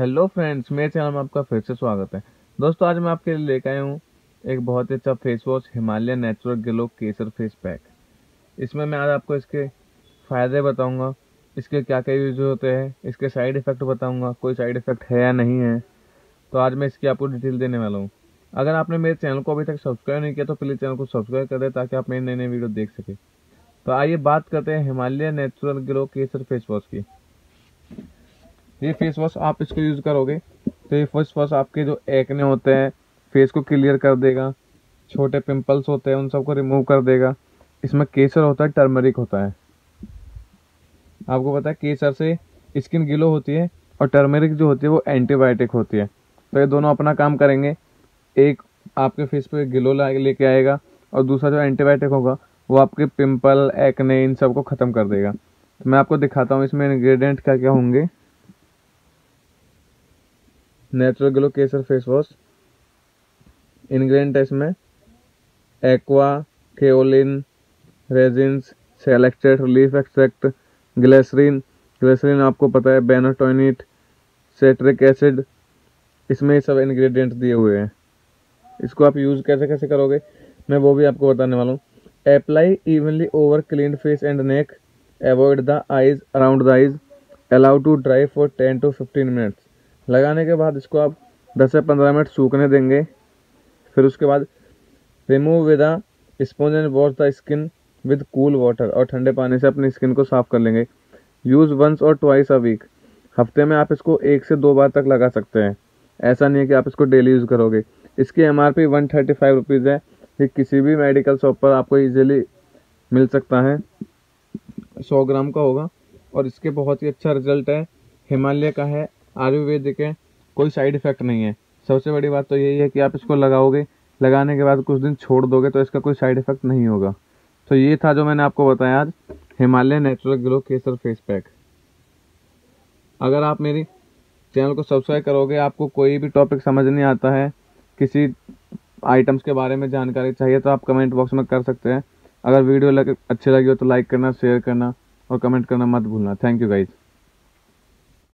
Hello friends मेरे channel में आपका फिर से स्वागत है। दोस्तों, आज मैं आपके लिए लेकर आया हूँ एक बहुत ही अच्छा face wash Himalaya natural glow Kesar face pack इसमें मैं आज आपको इसके फ़ायदे बताऊँगा, इसके क्या क्या यूज़ होते हैं, इसके साइड इफ़ेक्ट बताऊँगा, कोई साइड इफ़ेक्ट है या नहीं है। तो आज मैं इसकी आपको डिटेल देने वाला हूँ। अगर आपने मेरे चैनल को अभी तक सब्सक्राइब नहीं किया तो प्लीज़ चैनल को सब्सक्राइब कर दें ताकि आप मेरी नई नई वीडियो देख सकें। तो आइए बात करते हैं Himalaya natural glow Kesar face wash की। ये फेस वॉश आप इसको यूज़ करोगे तो ये फेस वॉश आपके जो एक्ने होते हैं फेस को क्लियर कर देगा, छोटे पिंपल्स होते हैं, उन सबको रिमूव कर देगा। इसमें केसर होता है टर्मरिक होता है। आपको पता है, केसर से स्किन गिलो होती है और टर्मरिक जो होती है, वो एंटीबायोटिक होती है। तो ये दोनों अपना काम करेंगे। एक आपके फेस पे गिलो लेके आएगा और दूसरा जो एंटीबायोटिक होगा, वो आपके पिंपल एक्ने इन सबको ख़त्म कर देगा। तो मैं आपको दिखाता हूँ, इसमें इन्ग्रीडियंट क्या क्या होंगे। Natural glow Kesar face wash ingredient है इसमें aqua kaolin resins selected relief extract glycerin glycerin आपको पता है बेनाटोनिट सेट्रिक एसिड इसमें ये सब इंग्रेडिएंट दिए हुए हैं। इसको आप यूज़ कैसे कैसे करोगे, मैं वो भी आपको बताने वाला हूँ। Apply evenly over clean face and neck avoid the eyes around the eyes allow to dry for ten to fifteen minutes लगाने के बाद इसको आप 10 से 15 मिनट सूखने देंगे। फिर उसके बाद remove with sponge and wash the skin with cool water और ठंडे पानी से अपनी स्किन को साफ़ कर लेंगे। यूज़ वंस और ट्वाइस अ वीक हफ़्ते में आप इसको एक से दो बार तक लगा सकते हैं। ऐसा नहीं है कि आप इसको डेली यूज़ करोगे। इसकी M R P one thirty five rupees है। ये किसी भी मेडिकल शॉप पर आपको ईजिली मिल सकता है। सौ ग्राम का होगा। और इसके बहुत ही अच्छा रिज़ल्ट है। हिमालय का है। आयुर्वेदिक है, कोई साइड इफ़ेक्ट नहीं है। सबसे बड़ी बात तो यही है कि आप इसको लगाओगे, लगाने के बाद कुछ दिन छोड़ दोगे तो इसका कोई साइड इफ़ेक्ट नहीं होगा। तो ये था जो मैंने आपको बताया आज, Himalaya natural glow Kesar face pack अगर आप मेरी चैनल को सब्सक्राइब करोगे, आपको कोई भी टॉपिक समझ नहीं आता है, किसी आइटम्स के बारे में जानकारी चाहिए तो आप कमेंट बॉक्स में कर सकते हैं। अगर वीडियो लगे, अच्छी लगी हो तो लाइक करना शेयर करना और कमेंट करना मत भूलना। Thank you guys